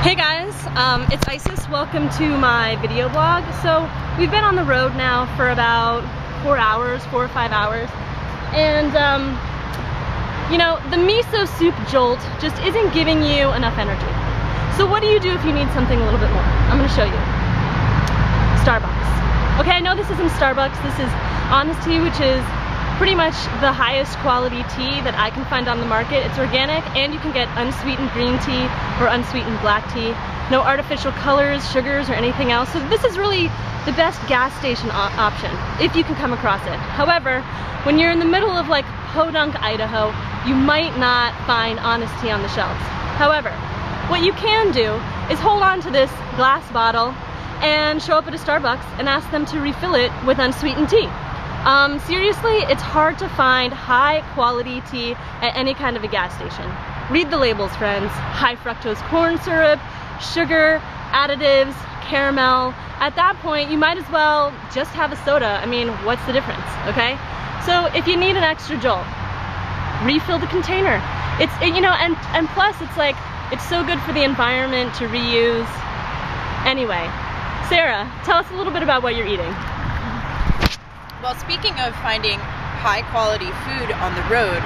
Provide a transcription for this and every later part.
Hey guys, um, it's Isis. Welcome to my video blog. So we've been on the road now for about four hours, four or five hours. And um, you know, the miso soup jolt just isn't giving you enough energy. So what do you do if you need something a little bit more? I'm gonna show you. Starbucks. Okay, I know this isn't Starbucks. This is Honest Tea, which is pretty much the highest quality tea that I can find on the market. It's organic and you can get unsweetened green tea or unsweetened black tea. No artificial colors, sugars, or anything else. So this is really the best gas station option if you can come across it. However, when you're in the middle of like Podunk, Idaho, you might not find Honest Tea on the shelves. However, what you can do is hold on to this glass bottle and show up at a Starbucks and ask them to refill it with unsweetened tea. Um, seriously, it's hard to find high quality tea at any kind of a gas station. Read the labels, friends. High fructose corn syrup, sugar, additives, caramel. At that point, you might as well just have a soda. I mean, what's the difference, okay? So if you need an extra jolt, refill the container. It's, you know, and, and plus it's like, it's so good for the environment to reuse. Anyway, Sara, tell us a little bit about what you're eating. Well, speaking of finding high quality food on the road,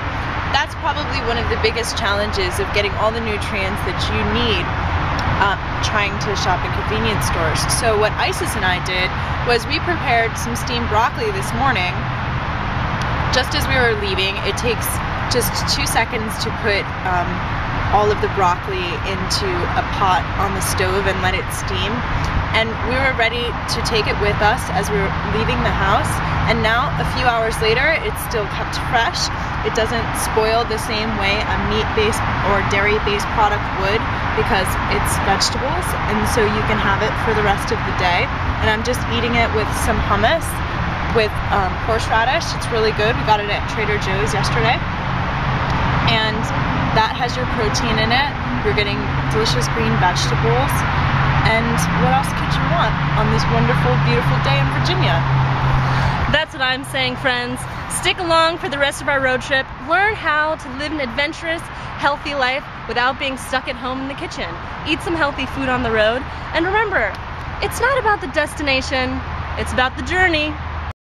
that's probably one of the biggest challenges of getting all the nutrients that you need um, trying to shop in convenience stores. So what Isis and I did was we prepared some steamed broccoli this morning. Just as we were leaving, it takes just two seconds to put um, all of the broccoli into a pot on the stove and let it steam. And we were ready to take it with us as we were leaving the house. And now a few hours later it's still kept fresh. It doesn't spoil the same way a meat-based or dairy-based product would because it's vegetables and so you can have it for the rest of the day. And I'm just eating it with some hummus with um, horseradish. It's really good. We got it at Trader Joe's yesterday has your protein in it you're getting delicious green vegetables and what else could you want on this wonderful, beautiful day in Virginia? That's what I'm saying, friends. Stick along for the rest of our road trip. Learn how to live an adventurous, healthy life without being stuck at home in the kitchen. Eat some healthy food on the road. And remember, it's not about the destination, it's about the journey.